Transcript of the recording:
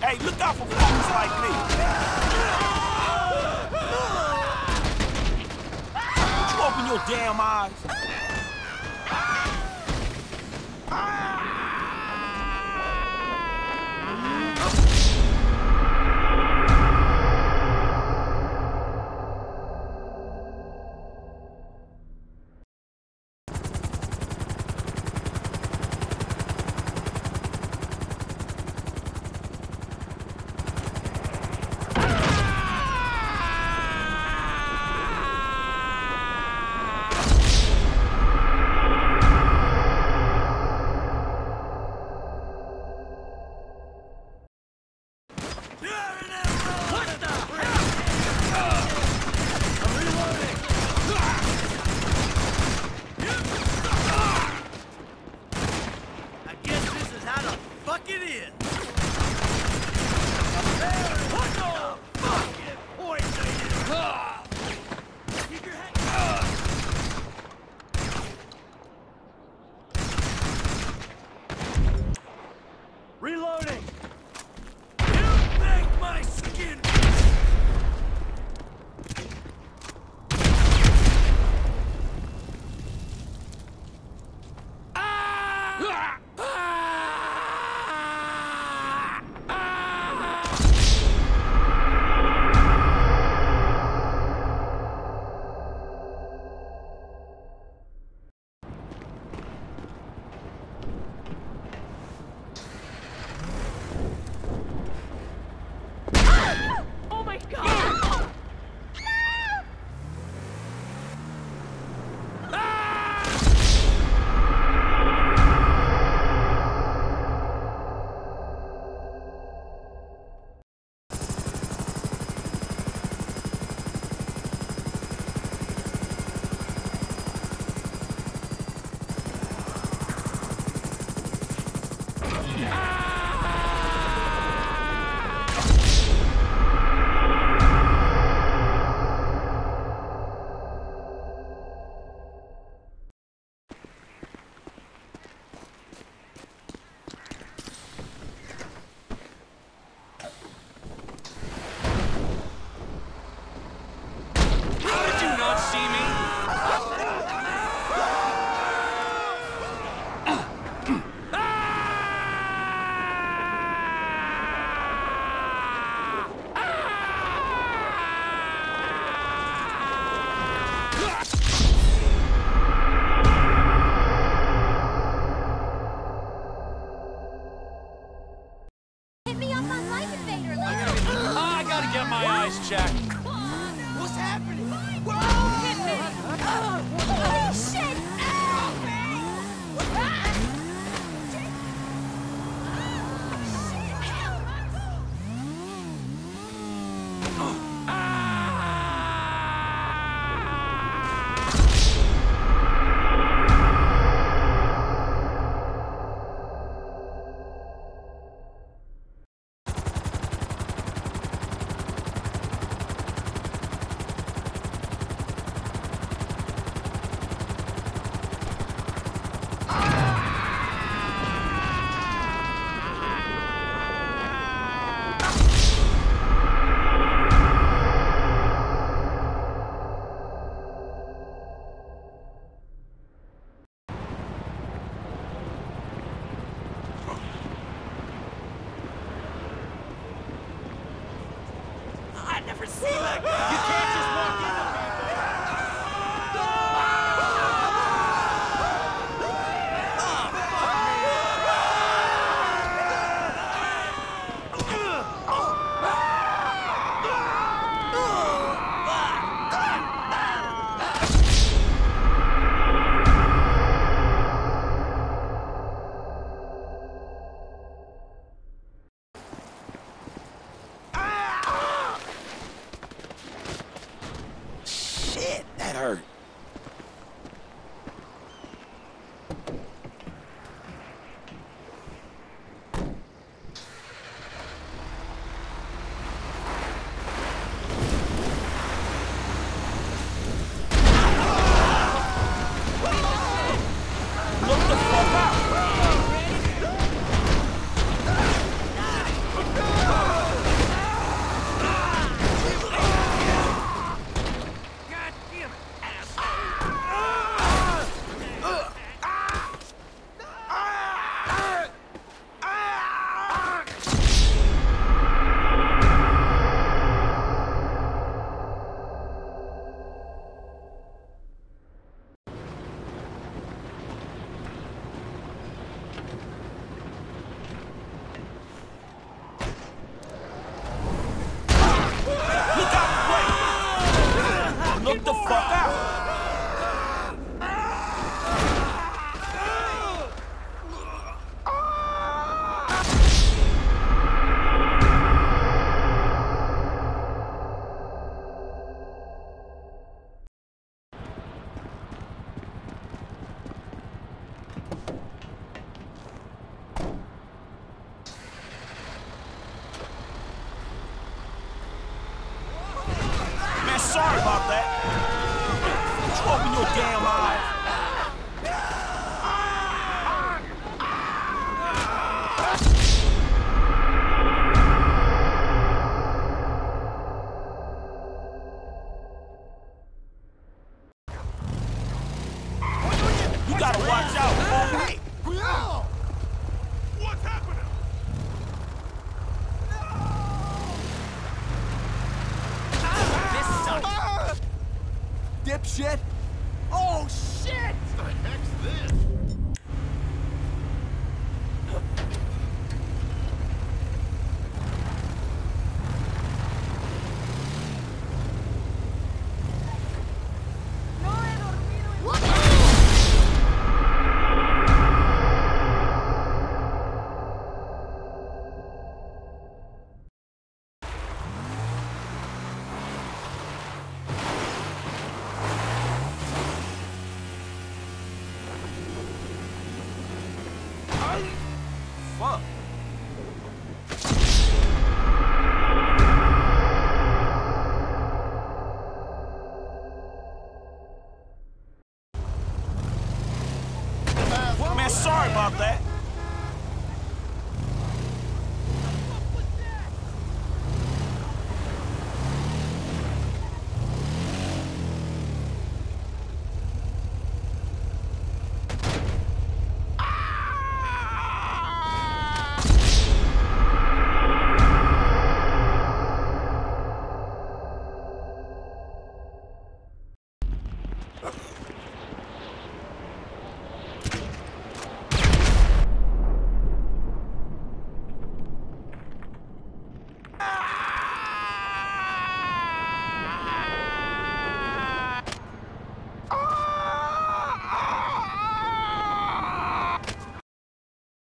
Hey, look out for fools like me. Would you open your damn eyes? Nice check. never see that guy! That. Open your damn eyes. Oh, shit! What the heck's this? Fuck. Man, sorry about that.